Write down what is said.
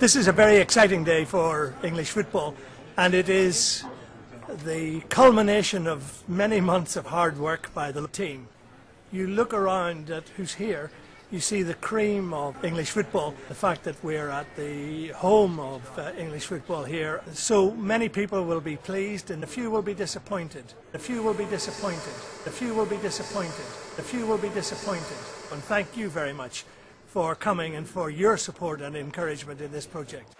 This is a very exciting day for English football, and it is the culmination of many months of hard work by the team. You look around at who's here, you see the cream of English football, the fact that we're at the home of uh, English football here. So many people will be pleased and a few will be disappointed. A few will be disappointed. A few will be disappointed. A few will be disappointed. And thank you very much for coming and for your support and encouragement in this project.